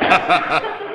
Ha ha ha!